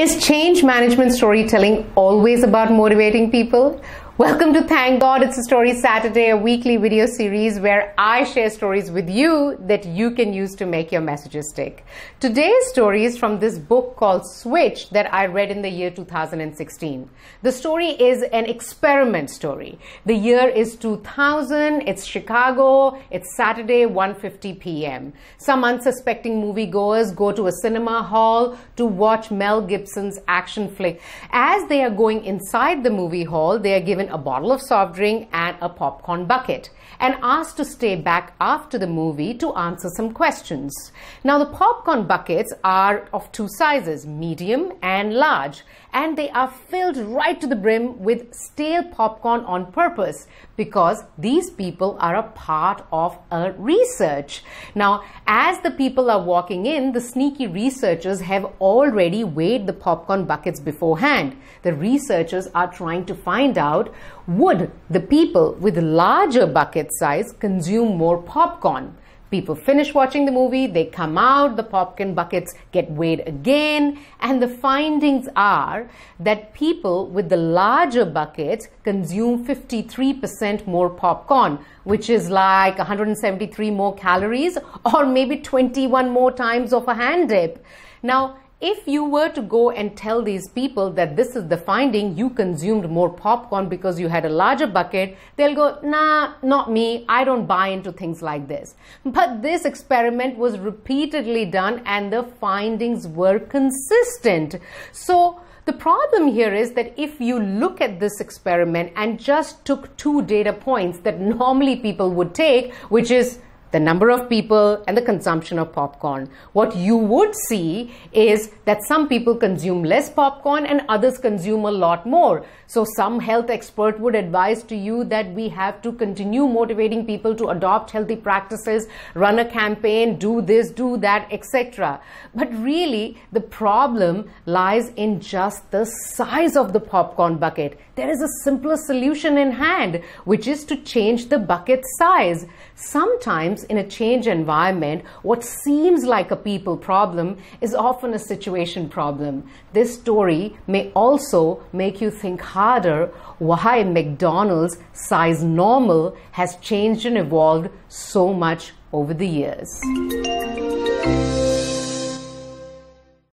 Is change management storytelling always about motivating people? Welcome to Thank God It's a Story Saturday, a weekly video series where I share stories with you that you can use to make your messages stick. Today's story is from this book called Switch that I read in the year 2016. The story is an experiment story. The year is 2000, it's Chicago, it's Saturday 1:50 p.m. Some unsuspecting moviegoers go to a cinema hall to watch Mel Gibson's action flick. As they are going inside the movie hall, they are given a bottle of soft drink and a popcorn bucket and asked to stay back after the movie to answer some questions. Now, the popcorn buckets are of two sizes, medium and large, and they are filled right to the brim with stale popcorn on purpose because these people are a part of a research. Now, as the people are walking in, the sneaky researchers have already weighed the popcorn buckets beforehand. The researchers are trying to find out would the people with larger bucket size consume more popcorn? People finish watching the movie, they come out, the popcorn buckets get weighed again, and the findings are that people with the larger buckets consume 53% more popcorn, which is like 173 more calories or maybe 21 more times of a hand dip. Now, if you were to go and tell these people that this is the finding, you consumed more popcorn because you had a larger bucket, they'll go, nah, not me. I don't buy into things like this. But this experiment was repeatedly done and the findings were consistent. So, the problem here is that if you look at this experiment and just took two data points that normally people would take, which is the number of people and the consumption of popcorn. What you would see is that some people consume less popcorn and others consume a lot more. So some health expert would advise to you that we have to continue motivating people to adopt healthy practices, run a campaign, do this, do that, etc. But really the problem lies in just the size of the popcorn bucket. There is a simpler solution in hand, which is to change the bucket size. Sometimes in a change environment, what seems like a people problem is often a situation problem. This story may also make you think harder why McDonald's size normal has changed and evolved so much over the years.